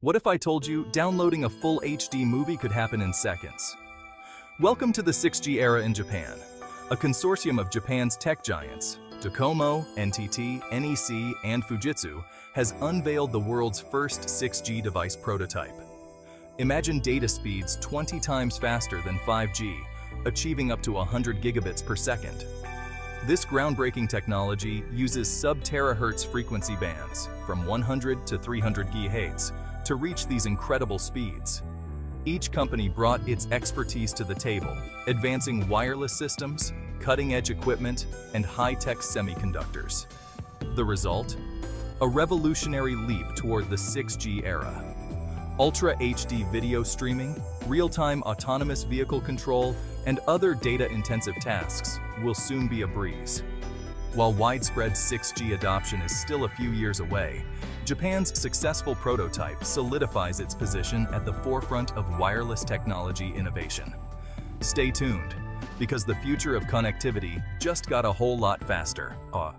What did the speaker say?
What if I told you downloading a full HD movie could happen in seconds? Welcome to the 6G era in Japan. A consortium of Japan's tech giants, Docomo, NTT, NEC, and Fujitsu, has unveiled the world's first 6G device prototype. Imagine data speeds 20 times faster than 5G, achieving up to 100 gigabits per second. This groundbreaking technology uses sub-terahertz frequency bands, from 100 to 300 GHz, to reach these incredible speeds. Each company brought its expertise to the table, advancing wireless systems, cutting-edge equipment, and high-tech semiconductors. The result? A revolutionary leap toward the 6G era. Ultra HD video streaming, real-time autonomous vehicle control, and other data-intensive tasks will soon be a breeze. While widespread 6G adoption is still a few years away, Japan's successful prototype solidifies its position at the forefront of wireless technology innovation. Stay tuned, because the future of connectivity just got a whole lot faster. Uh,